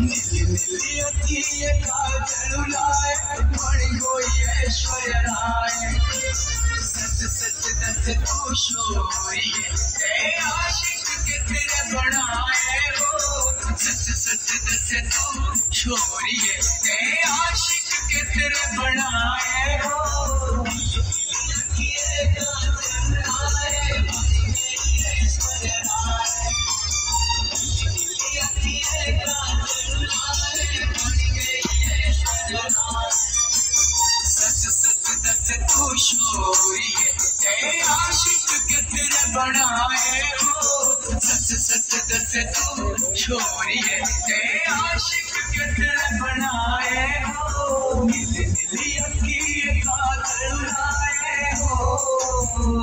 नीली नीली अखिए काजल लाए बड़ी गोई ऐश्वर्य राय सच सच दस तू शोरिए ए आशिक के तेरे बनाए बनाए हो सच सच दस तू शोरिए ए आशिक के बनाए हो नीली नीली अखी काजल लाए हो।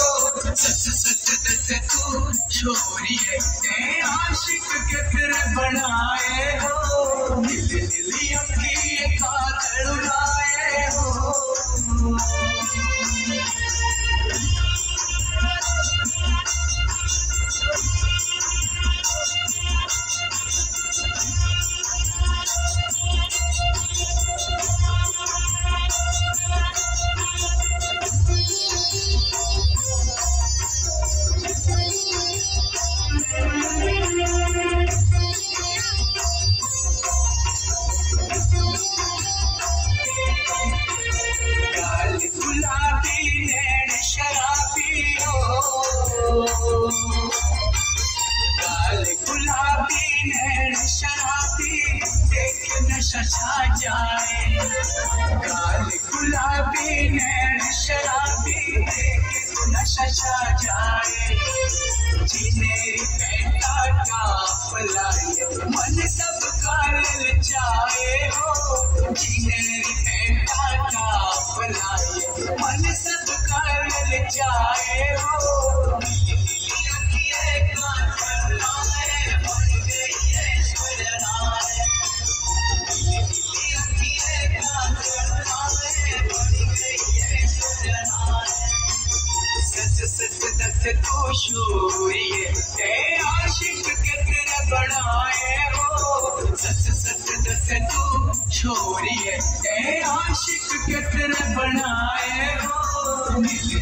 बनाए शराबी देख नशा जाए। गाल गुलाबी नैन शराबी देख नशा जाए। जिनेरी पैंटा टाप लाए मन सब काल जाए हो। जिनेरी तू है ए आशिक के तेरे बनाए हो? नीली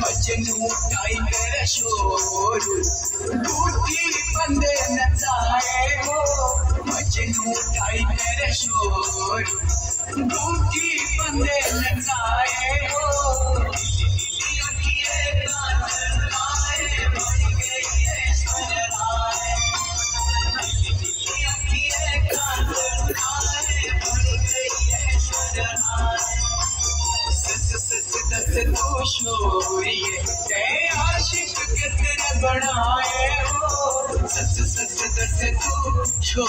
मजनू टाइगर शोर बूटी बंदे नचाए हो मजनू टाइगर शोर बूटी बंदे नचाए हो। तू